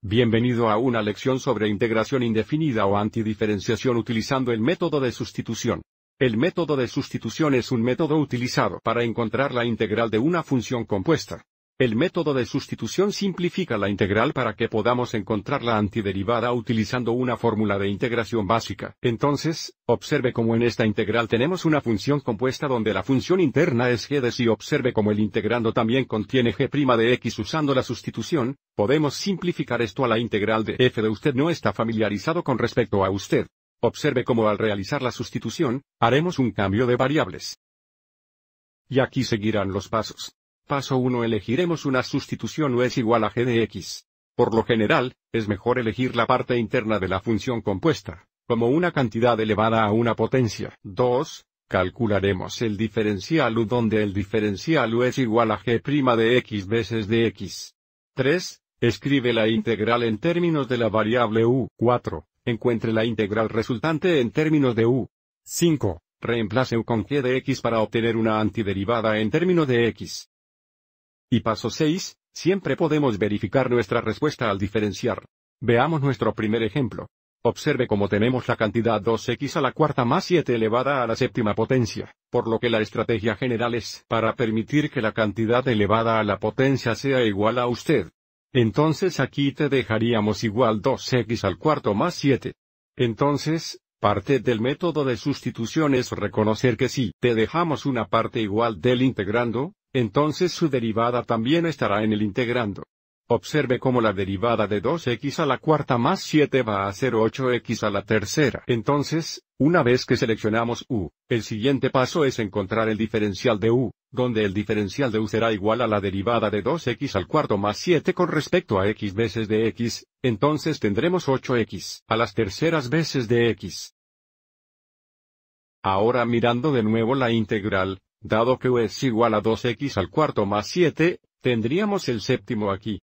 Bienvenido a una lección sobre integración indefinida o antidiferenciación utilizando el método de sustitución. El método de sustitución es un método utilizado para encontrar la integral de una función compuesta. El método de sustitución simplifica la integral para que podamos encontrar la antiderivada utilizando una fórmula de integración básica. Entonces, observe cómo en esta integral tenemos una función compuesta donde la función interna es g de si observe cómo el integrando también contiene g' de x usando la sustitución, podemos simplificar esto a la integral de f de usted no está familiarizado con respecto a usted. Observe cómo al realizar la sustitución, haremos un cambio de variables. Y aquí seguirán los pasos. Paso 1 elegiremos una sustitución u es igual a g de x. Por lo general, es mejor elegir la parte interna de la función compuesta, como una cantidad elevada a una potencia. 2. Calcularemos el diferencial u donde el diferencial u es igual a g' de x veces de x. 3. Escribe la integral en términos de la variable u. 4. Encuentre la integral resultante en términos de u. 5. Reemplace u con g de x para obtener una antiderivada en términos de x. Y paso 6, siempre podemos verificar nuestra respuesta al diferenciar. Veamos nuestro primer ejemplo. Observe cómo tenemos la cantidad 2x a la cuarta más 7 elevada a la séptima potencia, por lo que la estrategia general es para permitir que la cantidad elevada a la potencia sea igual a usted. Entonces aquí te dejaríamos igual 2x al cuarto más 7. Entonces, parte del método de sustitución es reconocer que si te dejamos una parte igual del integrando, entonces su derivada también estará en el integrando. Observe cómo la derivada de 2x a la cuarta más 7 va a ser 8x a la tercera. Entonces, una vez que seleccionamos u, el siguiente paso es encontrar el diferencial de u, donde el diferencial de u será igual a la derivada de 2x al cuarto más 7 con respecto a x veces de x, entonces tendremos 8x a las terceras veces de x. Ahora mirando de nuevo la integral, Dado que u es igual a 2x al cuarto más 7, tendríamos el séptimo aquí.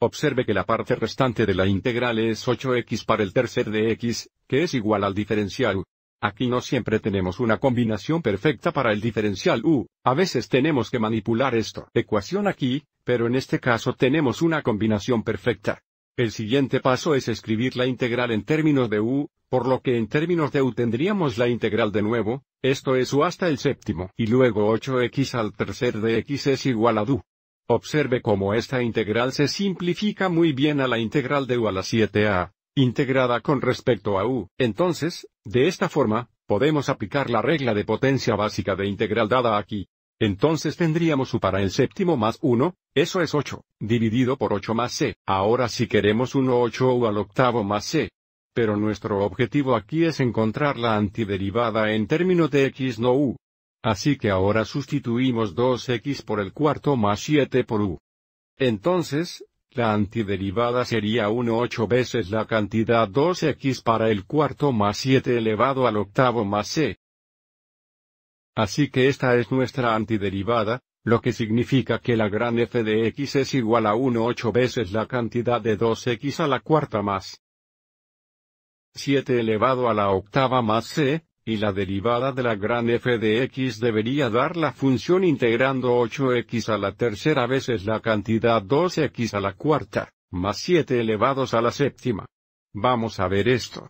Observe que la parte restante de la integral es 8x para el tercer de x, que es igual al diferencial u. Aquí no siempre tenemos una combinación perfecta para el diferencial u, a veces tenemos que manipular esta ecuación aquí, pero en este caso tenemos una combinación perfecta. El siguiente paso es escribir la integral en términos de u, por lo que en términos de u tendríamos la integral de nuevo, esto es u hasta el séptimo, y luego 8x al tercer de x es igual a du. Observe cómo esta integral se simplifica muy bien a la integral de u a la 7a, integrada con respecto a u. Entonces, de esta forma, podemos aplicar la regla de potencia básica de integral dada aquí. Entonces tendríamos u para el séptimo más 1, eso es 8, dividido por 8 más c. Ahora si queremos 1 8 u al octavo más c, pero nuestro objetivo aquí es encontrar la antiderivada en términos de x no u. Así que ahora sustituimos 2x por el cuarto más 7 por u. Entonces, la antiderivada sería 1 8 veces la cantidad 2x para el cuarto más 7 elevado al octavo más c. Así que esta es nuestra antiderivada, lo que significa que la gran f de x es igual a 1 8 veces la cantidad de 2x a la cuarta más 7 elevado a la octava más c, y la derivada de la gran f de x debería dar la función integrando 8x a la tercera veces la cantidad 2x a la cuarta, más 7 elevados a la séptima. Vamos a ver esto.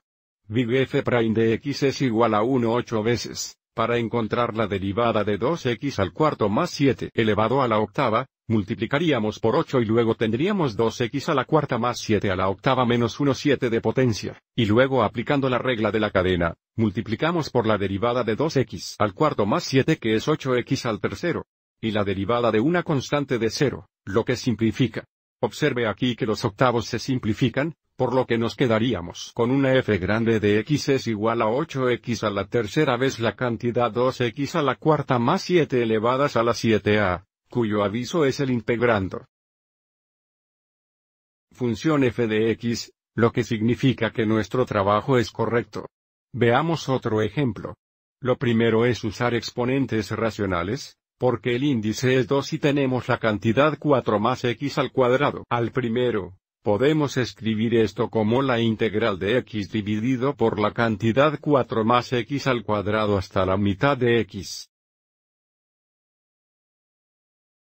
Big f prime de x es igual a 1 8 veces. Para encontrar la derivada de 2x al cuarto más 7 elevado a la octava, multiplicaríamos por 8 y luego tendríamos 2x a la cuarta más 7 a la octava menos 1 7 de potencia, y luego aplicando la regla de la cadena, multiplicamos por la derivada de 2x al cuarto más 7 que es 8x al tercero, y la derivada de una constante de 0, lo que simplifica. Observe aquí que los octavos se simplifican, por lo que nos quedaríamos con una f grande de x es igual a 8x a la tercera vez la cantidad 2x a la cuarta más 7 elevadas a la 7a, cuyo aviso es el integrando. Función f de x, lo que significa que nuestro trabajo es correcto. Veamos otro ejemplo. Lo primero es usar exponentes racionales, porque el índice es 2 y tenemos la cantidad 4 más x al cuadrado. Al primero, Podemos escribir esto como la integral de x dividido por la cantidad 4 más x al cuadrado hasta la mitad de x.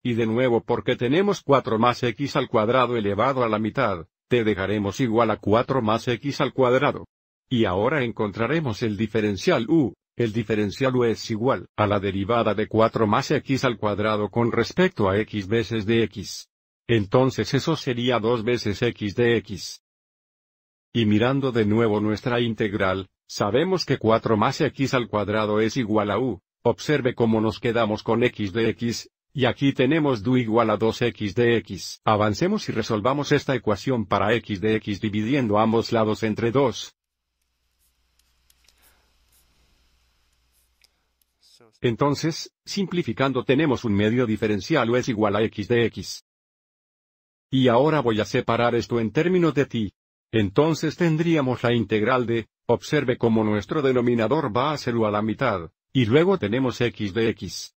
y de nuevo porque tenemos 4 más x al cuadrado elevado a la mitad, te dejaremos igual a 4 más x al cuadrado. Y ahora encontraremos el diferencial u, el diferencial u es igual a la derivada de 4 más x al cuadrado con respecto a x veces de x. Entonces eso sería 2 veces x de x. Y mirando de nuevo nuestra integral, sabemos que 4 más x al cuadrado es igual a u, observe cómo nos quedamos con x de x, y aquí tenemos du igual a 2x de x. Avancemos y resolvamos esta ecuación para x de x dividiendo ambos lados entre 2. Entonces, simplificando tenemos un medio diferencial u es igual a x de x. Y ahora voy a separar esto en términos de ti. Entonces tendríamos la integral de, observe cómo nuestro denominador va a ser u a la mitad, y luego tenemos x de x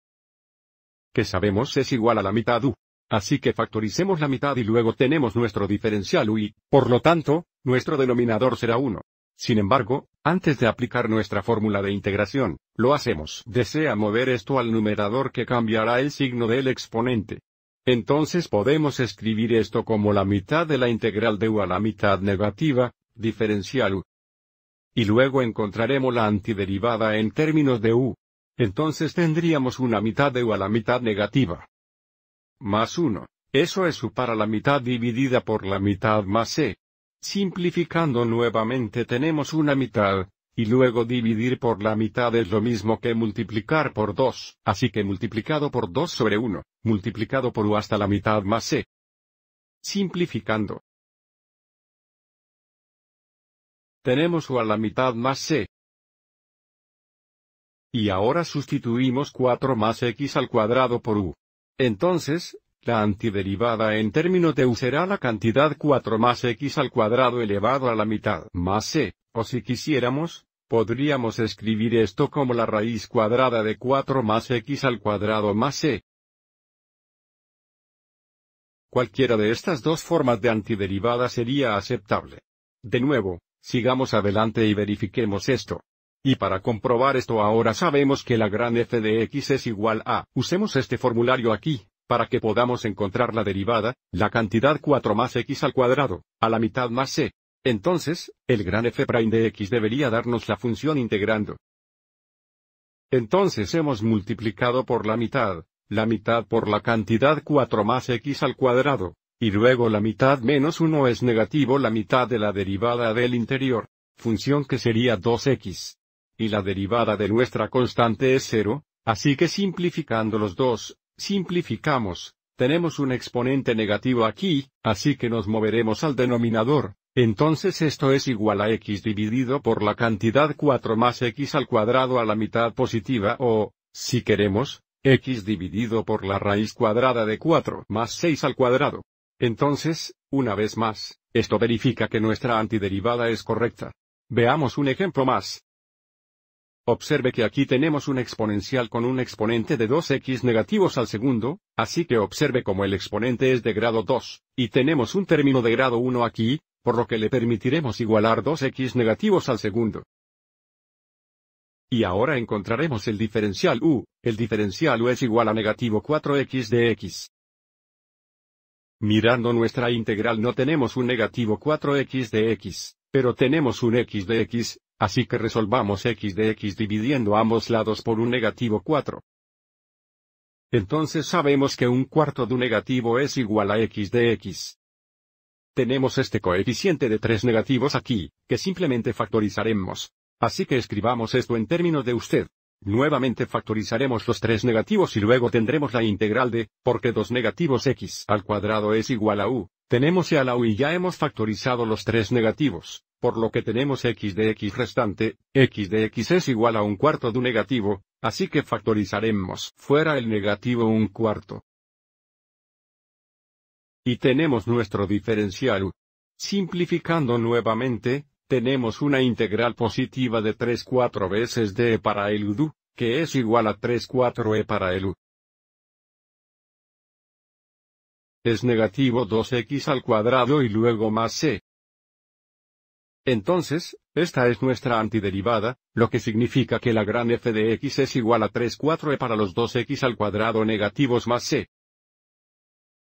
que sabemos es igual a la mitad u. Así que factoricemos la mitad y luego tenemos nuestro diferencial u y, por lo tanto, nuestro denominador será 1. Sin embargo, antes de aplicar nuestra fórmula de integración, lo hacemos. Desea mover esto al numerador que cambiará el signo del exponente. Entonces podemos escribir esto como la mitad de la integral de u a la mitad negativa, diferencial u. Y luego encontraremos la antiderivada en términos de u. Entonces tendríamos una mitad de u a la mitad negativa. Más 1. Eso es u para la mitad dividida por la mitad más c. Simplificando nuevamente tenemos una mitad, y luego dividir por la mitad es lo mismo que multiplicar por 2, así que multiplicado por 2 sobre 1, multiplicado por u hasta la mitad más c. Simplificando. Tenemos u a la mitad más c, y ahora sustituimos 4 más x al cuadrado por u. Entonces, la antiderivada en términos de u será la cantidad 4 más x al cuadrado elevado a la mitad más c, o si quisiéramos, podríamos escribir esto como la raíz cuadrada de 4 más x al cuadrado más c. Cualquiera de estas dos formas de antiderivada sería aceptable. De nuevo, sigamos adelante y verifiquemos esto. Y para comprobar esto ahora sabemos que la gran f de x es igual a, usemos este formulario aquí, para que podamos encontrar la derivada, la cantidad 4 más x al cuadrado, a la mitad más c. Entonces, el gran f' de x debería darnos la función integrando. Entonces hemos multiplicado por la mitad, la mitad por la cantidad 4 más x al cuadrado, y luego la mitad menos 1 es negativo la mitad de la derivada del interior, función que sería 2x y la derivada de nuestra constante es cero, así que simplificando los dos, simplificamos, tenemos un exponente negativo aquí, así que nos moveremos al denominador, entonces esto es igual a x dividido por la cantidad 4 más x al cuadrado a la mitad positiva o, si queremos, x dividido por la raíz cuadrada de 4 más 6 al cuadrado. Entonces, una vez más, esto verifica que nuestra antiderivada es correcta. Veamos un ejemplo más. Observe que aquí tenemos un exponencial con un exponente de 2x negativos al segundo, así que observe como el exponente es de grado 2, y tenemos un término de grado 1 aquí, por lo que le permitiremos igualar 2x negativos al segundo. Y ahora encontraremos el diferencial u, el diferencial u es igual a negativo 4x de x. Mirando nuestra integral no tenemos un negativo 4x de x, pero tenemos un x de x, Así que resolvamos x de x dividiendo ambos lados por un negativo 4. Entonces sabemos que un cuarto de un negativo es igual a x de x. Tenemos este coeficiente de tres negativos aquí, que simplemente factorizaremos. Así que escribamos esto en términos de usted. Nuevamente factorizaremos los tres negativos y luego tendremos la integral de, porque dos negativos x al cuadrado es igual a u. Tenemos y a la u y ya hemos factorizado los tres negativos por lo que tenemos x de x restante, x de x es igual a un cuarto de un negativo, así que factorizaremos fuera el negativo un cuarto. Y tenemos nuestro diferencial u. Simplificando nuevamente, tenemos una integral positiva de 3 4 veces d para el u, que es igual a 3 4 e para el u. Es negativo 2x al cuadrado y luego más c. Entonces, esta es nuestra antiderivada, lo que significa que la gran f de x es igual a 3 4e para los 2x al cuadrado negativos más c.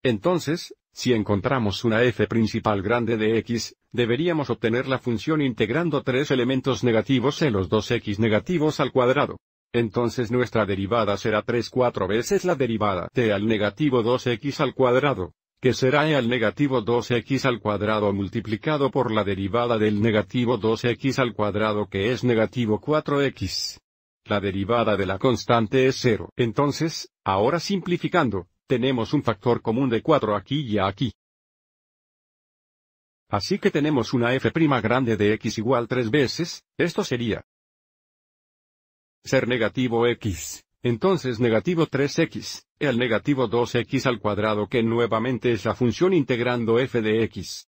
Entonces, si encontramos una f principal grande de x, deberíamos obtener la función integrando tres elementos negativos en los dos x negativos al cuadrado. Entonces nuestra derivada será 3 4 veces la derivada t al negativo 2x al cuadrado, que será e al negativo 2x al cuadrado multiplicado por la derivada del negativo 2x al cuadrado que es negativo 4x. La derivada de la constante es 0. Entonces, ahora simplificando, tenemos un factor común de 4 aquí y aquí. Así que tenemos una f' grande de x igual 3 veces, esto sería ser negativo x, entonces negativo 3x, e al negativo 2x al cuadrado que nuevamente es la función integrando f de x.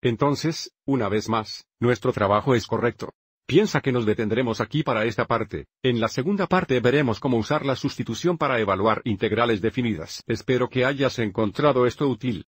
Entonces, una vez más, nuestro trabajo es correcto. Piensa que nos detendremos aquí para esta parte. En la segunda parte veremos cómo usar la sustitución para evaluar integrales definidas. Espero que hayas encontrado esto útil.